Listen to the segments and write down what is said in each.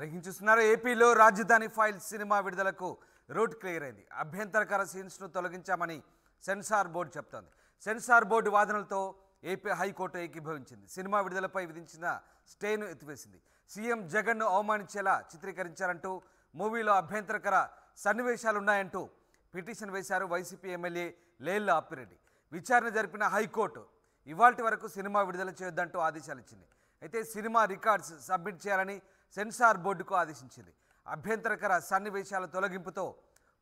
Breaking చూస్తున్నారు ఏపీలో Rajadhani files cinema విడుదలకు రూట్ క్లియర్ అయింది. అభ్యంతరకర సీన్స్ను తొలగించామని సెన్సార్ బోర్డు చెప్తోంది. సెన్సార్ బోర్డు వాదనలతో ఏపీ హైకోర్టు ఏకీభవించింది. సినిమా విడుదలపై విధించిన స్టేను ఎత్తివేసింది. సీఎం జగన్ను అవమానించేలా చిత్రీకరించారంటూ మూవీలో అభ్యంతరకర సన్నివేశాలున్నాయంటూ పిటిషన్ వేశారు వైసీపీ ఎమ్మెల్యే లేళ్ళ అప్పిరెడ్డి. విచారణ జరిపిన హైకోర్టు ఇవాల్టి వరకు సినిమా విడుదల చేయొద్దంటూ ఆదేశాలు ఇచ్చింది అయితే సినిమా రికార్డ్స్ సబ్మిట్ చేయాలని సెన్సార్ బోర్డుకు ఆదేశించింది. అభ్యంతరకర సన్నివేశాల తొలగింపుతో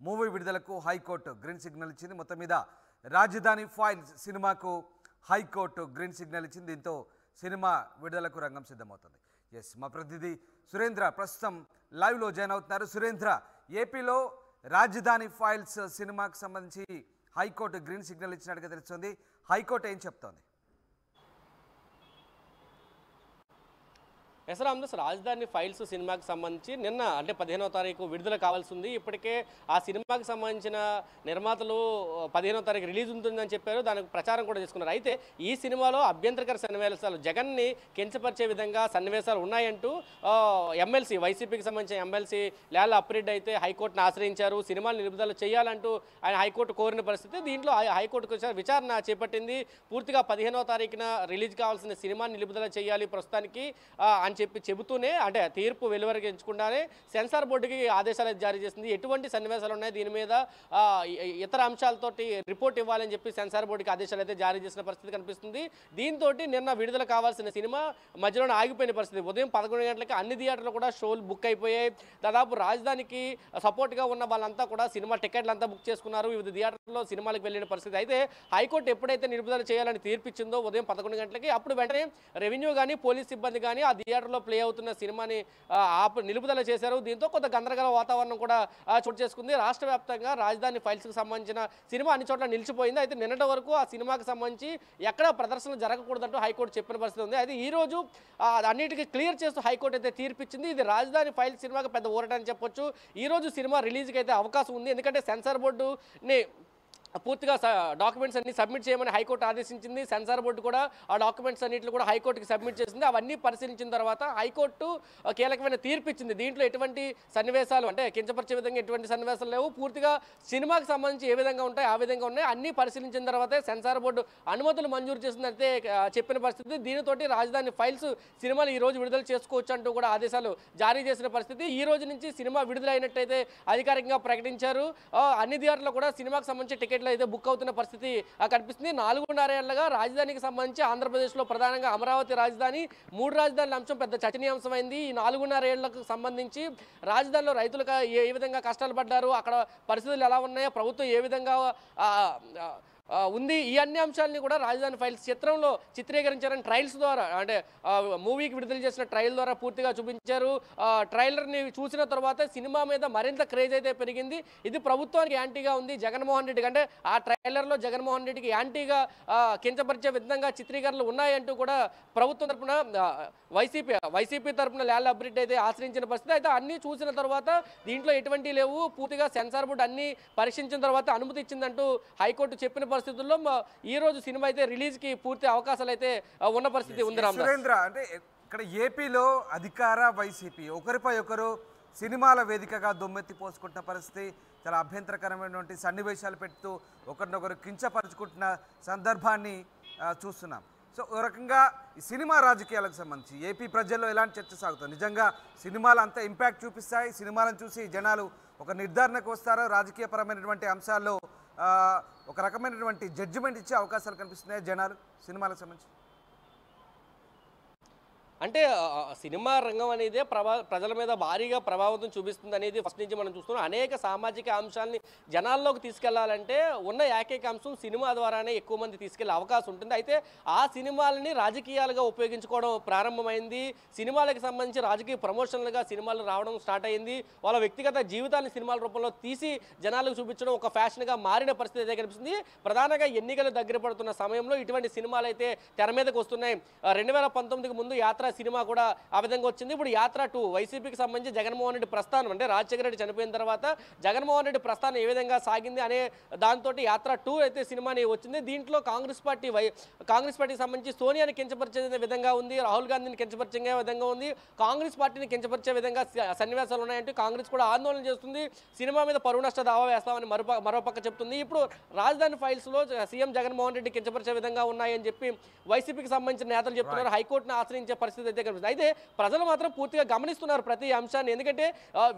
మూవీ విడుదలకు హైకోర్టు గ్రీన్ సిగ్నల్ ఇచ్చింది. మొత్తం మీద రాజధాని ఫైల్స్ సినిమాకు హైకోర్టు గ్రీన్ సిగ్నల్ ఇచ్చింది. దీంతో సినిమా విడుదలకు రంగం సిద్ధమవుతుంది. ఎస్ మా ప్రతినిధి సురేంద్ర ప్రస్తుతం లైవ్లో జాయిన్ అవుతున్నారు. సురేంద్ర ఏపీలో రాజధాని ఫైల్స్ సినిమాకు సంబంధించి హైకోర్టు గ్రీన్ సిగ్నల్ ఇచ్చినట్టుగా తెలుస్తుంది. హైకోర్టు ఏం చెప్తోంది? ఎస్ రామ్దాస్ రాజధాని ఫైల్స్ సినిమాకి సంబంధించి నిన్న అంటే పదిహేనో తారీఖు విడుదల కావాల్సి ఉంది. ఇప్పటికే ఆ సినిమాకి సంబంధించిన నిర్మాతలు పదిహేనో తారీఖు రిలీజ్ ఉంటుందని చెప్పారు. దానికి ప్రచారం కూడా చేసుకున్నారు. అయితే ఈ సినిమాలో అభ్యంతరకర సన్నివేశాలు జగన్ని కించపరిచే విధంగా సన్నివేశాలు ఉన్నాయంటూ ఎమ్మెల్సీ వైసీపీకి సంబంధించిన ఎమ్మెల్సీ లేల అప్రెడ్డి అయితే హైకోర్టును ఆశ్రయించారు. సినిమాలు నిలుపుదల చేయాలంటూ ఆయన హైకోర్టు కోరిన పరిస్థితి. దీంట్లో హైకోర్టుకు విచారణ చేపట్టింది. పూర్తిగా పదిహేనో తారీఖున రిలీజ్ కావాల్సిన సినిమాని నిలుపుదల చేయాలి ప్రస్తుతానికి. అని చెప్పి చెబుతూనే అంటే తీర్పు వెలువరించకుండానే సెన్సార్ బోర్డుకి ఆదేశాలు జారీ చేసింది. ఎటువంటి సన్నివేశాలు ఉన్నాయి? దీని మీద ఇతర అంశాలతోటి రిపోర్ట్ ఇవ్వాలని చెప్పి సెన్సార్ బోర్డుకి ఆదేశాలు అయితే జారీ చేసిన పరిస్థితి కనిపిస్తుంది. దీంతో నిన్న విడుదల కావాల్సిన సినిమా మధ్యలోనే ఆగిపోయిన పరిస్థితి. ఉదయం పదకొండు గంటలకి అన్ని థియేటర్లు కూడా షోలు బుక్ అయిపోయాయి. దాదాపు రాజధానికి సపోర్ట్గా ఉన్న వాళ్ళంతా కూడా సినిమా టికెట్లు అంతా బుక్ చేసుకున్నారు. వివిధ థియేటర్లో సినిమాలకు వెళ్ళిన పరిస్థితి. అయితే హైకోర్టు ఎప్పుడైతే నిలుపుదల చేయాలని తీర్పిచ్చిందో ఉదయం పదకొండు గంటలకి అప్పుడు వెంటనే రెవెన్యూ కానీ పోలీస్ సిబ్బంది కానీ ఆ థియేటర్ థియేటర్లో ప్లే అవుతున్న సినిమాని ఆప నిలుపుదల చేశారు. దీంతో కొంత గందరగోళ వాతావరణం కూడా చోటు చేసుకుంది. రాష్ట్ర వ్యాప్తంగా రాజధాని ఫైల్స్కి సంబంధించిన సినిమా అన్ని చోట్ల నిలిచిపోయింది. అయితే నిన్నటి వరకు ఆ సినిమాకి సంబంధించి ఎక్కడ ప్రదర్శనలు జరగకూడదంటూ హైకోర్టు చెప్పిన పరిస్థితి ఉంది. అయితే ఈ రోజు అన్నిటికీ క్లియర్ చేస్తూ హైకోర్టు అయితే తీర్పిచ్చింది. ఇది రాజధాని ఫైల్స్ సినిమాకి పెద్ద ఊరటని చెప్పొచ్చు. ఈరోజు సినిమా రిలీజ్కి అయితే అవకాశం ఉంది. ఎందుకంటే సెన్సార్ బోర్డుని పూర్తిగా డాక్యుమెంట్స్ అన్ని సబ్మిట్ చేయమని హైకోర్టు ఆదేశించింది. సెన్సార్ బోర్డు కూడా ఆ డాక్యుమెంట్స్ అన్నింటిని కూడా హైకోర్టుకి సబ్మిట్ చేసింది. అవన్నీ పరిశీలించిన తర్వాత హైకోర్టు కీలకమైన తీర్పు ఇచ్చింది. దీంట్లో ఎటువంటి సన్నివేశాలు అంటే కించపరిచే విధంగా ఎటువంటి సన్నివేశాలు లేవు. పూర్తిగా సినిమాకి సంబంధించి ఏ విధంగా ఉంటాయి ఆ విధంగా ఉన్నాయి. అన్నీ పరిశీలించిన తర్వాతే సెన్సార్ బోర్డు అనుమతులు మంజూరు చేసిందంటే చెప్పిన పరిస్థితి. దీనితోటి రాజధాని ఫైల్స్ సినిమాలు ఈ రోజు విడుదల చేసుకోవచ్చు అంటూ కూడా ఆదేశాలు జారీ చేసిన పరిస్థితి. ఈ రోజు నుంచి సినిమా విడుదల అయినట్టయితే అధికారికంగా ప్రకటించారు. అన్ని థియేటర్లు కూడా సినిమాకి సంబంధించి టికెట్ టికెట్లు అయితే బుక్ అవుతున్న పరిస్థితి కనిపిస్తుంది. నాలుగున్నర ఏళ్ళగా రాజధానికి సంబంధించి ఆంధ్రప్రదేశ్లో ప్రధానంగా అమరావతి రాజధాని మూడు రాజధానుల అంశం పెద్ద చర్చనీయాంశమైంది. ఈ నాలుగున్నర ఏళ్ళకు సంబంధించి రాజధానిలో రైతులకు ఏ విధంగా కష్టాలు పడ్డారు అక్కడ పరిస్థితులు ఎలా ఉన్నాయో ప్రభుత్వం ఏ విధంగా ఉంది. ఈ అన్ని అంశాలని కూడా రాజధాని ఫైల్స్ చిత్రంలో చిత్రీకరించారని ట్రయల్స్ ద్వారా అంటే మూవీకి విడుదల చేసిన ట్రయల్ ద్వారా పూర్తిగా చూపించారు. ట్రైలర్ని చూసిన తర్వాత సినిమా మీద మరింత క్రేజ్ అయితే పెరిగింది. ఇది ప్రభుత్వానికి యాంటీగా ఉంది. జగన్మోహన్ రెడ్డికి అంటే ఆ ట్రైలర్లో జగన్మోహన్ రెడ్డికి యాంటీగా కించపరిచే విధంగా చిత్రీకరణలు ఉన్నాయంటూ కూడా ప్రభుత్వం తరపున వైసీపీ వైసీపీ తరపున ల్యాల్ అబ్రిడ్ అయితే ఆశ్రయించిన పరిస్థితి. అయితే అన్ని చూసిన తర్వాత దీంట్లో ఎటువంటి లేవు. పూర్తిగా సెన్సార్ బోర్డు అన్ని పరీక్షించిన తర్వాత అనుమతి ఇచ్చిందంటూ హైకోర్టు చెప్పిన పరిస్థితుల్లో ఈ రోజు సినిమా అయితే రిలీజ్కి పూర్తి అవకాశాలు అయితే ఉన్న పరిస్థితి ఉంది రామ్ సురేంద్ర అంటే ఇక్కడ ఏపీలో అధికార వైసీపీ ఒకరిపై ఒకరు సినిమాల వేదికగా దుమ్మెత్తి పోసుకుంటున్న పరిస్థితి చాలా అభ్యంతరకరమైనటువంటి సన్నివేశాలు పెడుతూ ఒకరినొకరు కించపరుచుకుంటున్న సందర్భాన్ని చూస్తున్నాం. సో ఒక రకంగా ఈ సినిమా రాజకీయాలకు సంబంధించి ఏపీ ప్రజల్లో ఎలాంటి చర్చ సాగుతుంది? నిజంగా సినిమాలు అంత ఇంపాక్ట్ చూపిస్తాయి సినిమాలను చూసి జనాలు ఒక నిర్ధారణకు వస్తారో? రాజకీయపరమైనటువంటి అంశాల్లో ఒక రకమైనటువంటి జడ్జిమెంట్ ఇచ్చే అవకాశాలు కనిపిస్తున్నాయి జనాలు సినిమాలకు సంబంధించి. అంటే సినిమా రంగం అనేది ప్రభా ప్రజల మీద భారీగా ప్రభావితం చూపిస్తుంది అనేది ఫస్ట్ నుంచి మనం చూస్తున్నాం. అనేక సామాజిక అంశాలని జనాల్లోకి తీసుకెళ్ళాలంటే ఉన్న ఏకైక అంశం సినిమా ద్వారానే ఎక్కువ మంది తీసుకెళ్ళే అవకాశం ఉంటుంది. అయితే ఆ సినిమాలని రాజకీయాలుగా ఉపయోగించుకోవడం ప్రారంభమైంది. సినిమాలకు సంబంధించి రాజకీయ ప్రమోషన్లుగా సినిమాలు రావడం స్టార్ట్ అయింది. వాళ్ళ వ్యక్తిగత జీవితాన్ని సినిమాల రూపంలో తీసి జనాలకు చూపించడం ఒక ఫ్యాషన్గా మారిన పరిస్థితి అయితే కనిపిస్తుంది. ప్రధానంగా ఎన్నికలు దగ్గర పడుతున్న సమయంలో ఇటువంటి సినిమాలు అయితే తెర మీదకి వస్తున్నాయి. రెండు వేల పంతొమ్మిదికి ముందు యాత్ర సినిమా కూడా ఆ విధంగా వచ్చింది. ఇప్పుడు యాత్ర టూ వైసీపీకి సంబంధించి జగన్మోహన్ రెడ్డి ప్రస్థానం అంటే రాజశేఖర రెడ్డి చనిపోయిన తర్వాత జగన్మోహన్ రెడ్డి ప్రస్థానం ఏ విధంగా సాగింది అనే దాంతో యాత్ర టూ అయితే సినిమాని వచ్చింది. దీంట్లో కాంగ్రెస్ పార్టీ వై కాంగ్రెస్ పార్టీకి సంబంధించి సోనియాని కించపరిచే విధంగా ఉంది రాహుల్ గాంధీని కించపరిచే విధంగా ఉంది కాంగ్రెస్ పార్టీని కించపరిచే విధంగా సన్నివేశాలు ఉన్నాయంటూ కాంగ్రెస్ కూడా ఆందోళన చేస్తుంది. సినిమా మీద పరువు నష్ట దావా వేస్తామని మరో మరోపక్క చెప్తుంది. ఇప్పుడు రాజధాని ఫైల్స్లో సీఎం జగన్మోహన్ రెడ్డి కించపరిచే విధంగా ఉన్నాయని చెప్పి వైసీపీకి సంబంధించిన నేతలు చెప్తున్నారు. హైకోర్టును ఆశ్రయించే పరిస్థితి అయితే కనిపిస్తుంది. అయితే ప్రజలు మాత్రం పూర్తిగా గమనిస్తున్నారు ప్రతి అంశాన్ని. ఎందుకంటే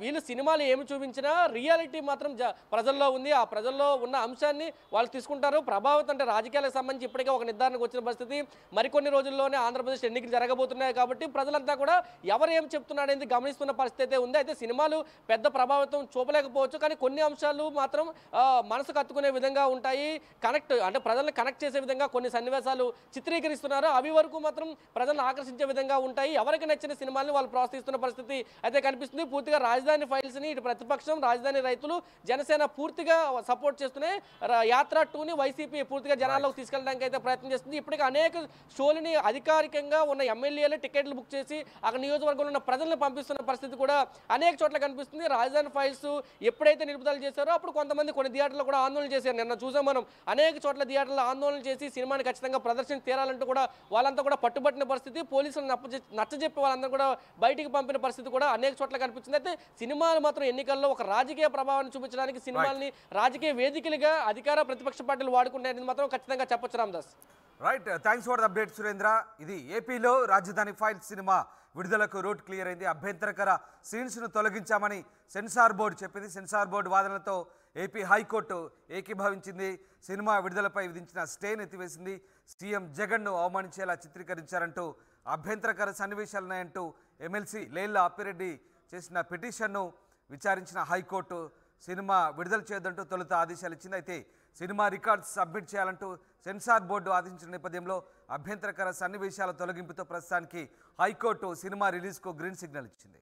వీళ్ళు సినిమాలు ఏమి చూపించినా రియాలిటీ మాత్రం ప్రజల్లో ఉంది. ఆ ప్రజల్లో ఉన్న అంశాన్ని వాళ్ళు తీసుకుంటారు. ప్రభావితం అంటే రాజకీయాలకు సంబంధించి ఇప్పటికే ఒక నిర్ధారణకు వచ్చిన పరిస్థితి. మరికొన్ని రోజుల్లోనే ఆంధ్రప్రదేశ్ ఎన్నికలు జరగబోతున్నాయి కాబట్టి ప్రజలంతా కూడా ఎవరు ఏం చెప్తున్నాడనేది గమనిస్తున్న పరిస్థితి అయితే ఉంది. అయితే సినిమాలు పెద్ద ప్రభావితం చూపలేకపోవచ్చు. కానీ కొన్ని అంశాలు మాత్రం మనసుకు హత్తుకునే విధంగా ఉంటాయి. కనెక్ట్ అంటే ప్రజలను కనెక్ట్ చేసే విధంగా కొన్ని సన్నివేశాలు చిత్రీకరిస్తున్నారు. అవి వరకు మాత్రం ప్రజలను ఆకర్షించే విధంగా ఉంటాయి. ఎవరికి నచ్చిన సినిమాల్ని వాళ్ళు ప్రోత్సహిస్తున్న పరిస్థితి అయితే కనిపిస్తుంది. పూర్తిగా రాజధాని ఫైల్స్ని ఇటు ప్రతిపక్షం రాజధాని రైతులు జనసేన పూర్తిగా సపోర్ట్ చేస్తూనే యాత్ర టూని వైసీపీ పూర్తిగా జనాల్లోకి తీసుకెళ్ళడానికి అయితే ప్రయత్నం చేస్తుంది. ఇప్పటికే అనేక షోలని అధికారికంగా ఉన్న ఎమ్మెల్యేలు టికెట్లు బుక్ చేసి అక్కడ నియోజకవర్గంలో ఉన్న ప్రజలను పంపిస్తున్న పరిస్థితి కూడా అనేక చోట్ల కనిపిస్తుంది. రాజధాని ఫైల్స్ ఎప్పుడైతే నిలుపుదల చేశారో అప్పుడు కొంతమంది కొన్ని థియేటర్లు కూడా ఆందోళన చేశారు. నిన్న చూసాం మనం అనేక చోట్ల థియేటర్లు ఆందోళన చేసి సినిమాని ఖచ్చితంగా ప్రదర్శన తీరాలంటూ కూడా వాళ్ళంతా కూడా పట్టుబట్టిన పరిస్థితి. పోలీసులు నచ్చ నచ్చజెప్పి వాళ్ళందరూ కూడా బయటికి పంపిన పరిస్థితి కూడా అనేక చోట్ల కనిపించింది. అయితే సినిమాలు మాత్రం ఎన్నికల్లో ఒక రాజకీయ ప్రభావాన్ని చూపించడానికి సినిమాల్ని రాజకీయ వేదికలుగా అధికార ప్రతిపక్ష పార్టీలు వాడుకుంటాయని మాత్రం ఖచ్చితంగా చెప్పొచ్చు Ramadas. Right thanks for the update Surendra. ఇది ఏపీలో రాజధాని ఫైల్ సినిమా విడుదలకు రూట్ క్లియర్ అయింది. అభ్యంతరకర సీన్స్ను తొలగించామని సెన్సార్ బోర్డు చెప్పింది. సెన్సార్ బోర్డు వాదనలతో ఏపీ హైకోర్టు ఏకీభవించింది. సినిమా విడుదలపై విధించిన స్టేను ఎత్తివేసింది. సీఎం జగన్ను అవమానించేలా చిత్రీకరించారంటూ అభ్యంతరకర సన్నివేశాలున్నాయంటూ ఎమ్మెల్సీ లేళ్ళ అప్పిరెడ్డి చేసిన పిటిషన్ను విచారించిన హైకోర్టు సినిమా విడుదల చేయొద్దంటూ తొలుత ఆదేశాలు ఇచ్చింది. అయితే సినిమా రికార్డ్స్ సబ్మిట్ చేయాలంటూ సెన్సార్ బోర్డు ఆదేశించిన నేపథ్యంలో అభ్యంతరకర సన్నివేశాల తొలగింపుతో ప్రస్తుతానికి హైకోర్టు సినిమా రిలీజ్కు గ్రీన్ సిగ్నల్ ఇచ్చింది.